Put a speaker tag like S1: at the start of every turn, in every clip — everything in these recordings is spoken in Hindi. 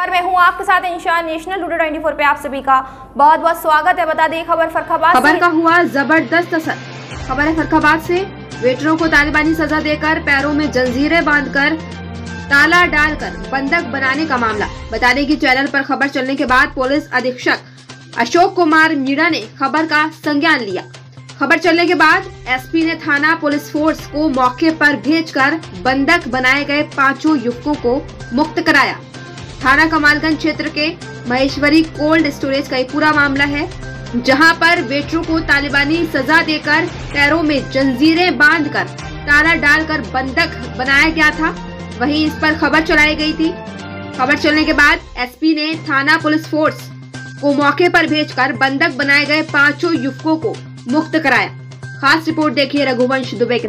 S1: नमस्कार मैं हूँ आपके साथ इंशान नेशनल लूडो 24 पे आप सभी का बहुत बहुत स्वागत है। बता दें खबर फरखाबाद
S2: खबर का हुआ ज़बरदस्त असर। खबर है फरखाबाद से। वेटरों को तालिबानी सजा देकर पैरों में जंजीरें बांधकर ताला डालकर बंधक बनाने का मामला। बता दें कि चैनल पर खबर चलने के बाद पुलिस अधीक्षक अशोक कुमार मीणा ने खबर का संज्ञान लिया। खबर चलने के बाद एसपी ने थाना पुलिस फोर्स को मौके पर भेजकर बंधक बनाए गए पाँचों युवकों को मुक्त कराया। थाना कमालगंज क्षेत्र के महेश्वरी कोल्ड स्टोरेज का ये पूरा मामला है, जहाँ पर वेटरों को तालिबानी सजा देकर पैरों में जंजीरें बांधकर ताला डालकर बंधक बनाया गया था। वहीं इस पर खबर चलाई गई थी। खबर चलने के बाद एसपी ने थाना पुलिस फोर्स को मौके पर भेजकर बंधक बनाए गए पाँचों युवकों को मुक्त कराया। खास रिपोर्ट देखिए रघुवंश दुबे के।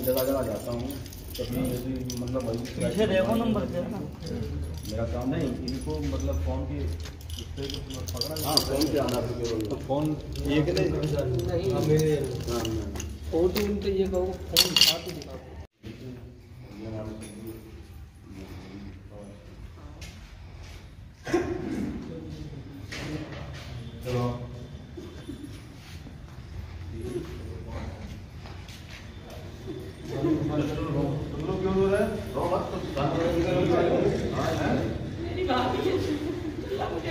S3: मैं जगह जगह जाता हूँ। कभी यदि मतलब वही
S4: पीछे देखो नंबर से
S3: मेरा काम नहीं
S5: इनको मतलब फ़ोन की फ़ोन फ़ोन तो पकड़ा।
S3: हाँ फ़ोन पे आना तो
S5: तो फ़ोन ये नहीं
S3: हाँ,
S4: फ़ोन तो उनसे ये कहो फ़ोन उठा के दिखाओ
S5: चलो तुम लोग क्यों रो
S4: रहे हैं